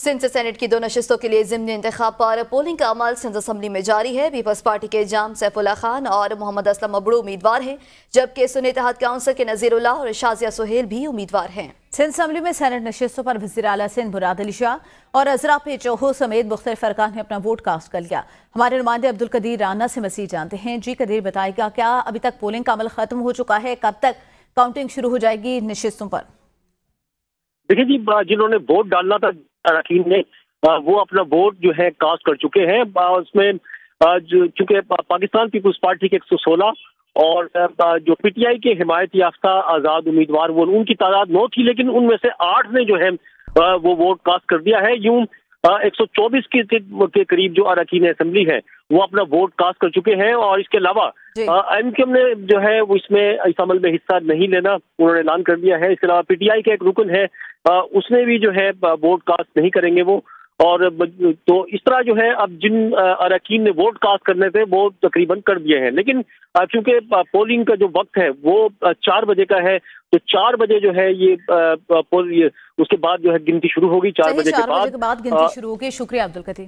सिंध से सेनेट की दो नशस्तों के लिए जिमनी इंतखब पर पोलिंग का अमल सिंध असम्बली में जारी है। पीपल्स पार्टी के जाम सैफुल्ला खान और मोहम्मद असलम अबड़ू उम्मीदवार हैं, जबकि सुनी इतिहाद काउंसिल के नजीरुल्ला और शाजिया सुहेल भी उम्मीदवार हैं। सिंध असम्बली में सैनेट नशस्तों पर वजी अला सिंध मुराद अली शाह और अजरा पे चौहो समेत मुख्तर फरकान ने अपना वोट कास्ट कर लिया। हमारे नुमाइंदे अब्दुल कदीर राना से मसीह जानते हैं। जी कदीर बताएगा क्या अभी तक पोलिंग का अमल खत्म हो चुका है? कब तक काउंटिंग शुरू हो जाएगी नशस्तों पर? देखिए जी जिन्होंने वोट डालना था, अरकान ने वो अपना वोट जो है कास्ट कर चुके हैं। उसमें चूँकि पाकिस्तान पीपुल्स पार्टी के एक सौ सोलह और जो पीटीआई के हिमायत याफ्ता आज़ाद उम्मीदवार, वो, उनकी तादाद नौ थी, लेकिन उनमें से आठ ने जो है वो वोट कास्ट कर दिया है। यूँ 124 के, के करीब जो अरकान असम्बली है वो अपना वोट कास्ट कर चुके हैं और इसके अलावा एम के ने जो है वो इसमें इस अमल में हिस्सा नहीं लेना उन्होंने ऐलान कर दिया है। इसके अलावा पीटीआई का एक रुकन है उसने भी जो है वोट कास्ट नहीं करेंगे वो। और तो इस तरह जो है अब जिन अरकान ने वोट कास्ट करने थे वो तकरीबन कर दिए हैं। लेकिन चूँकि पोलिंग का जो वक्त है वो चार बजे का है तो चार बजे जो है ये, पोल ये उसके बाद जो है गिनती शुरू होगी। चार बजे के बाद, बाद गिनती शुरू होगी। शुक्रिया अब्दुल कतीर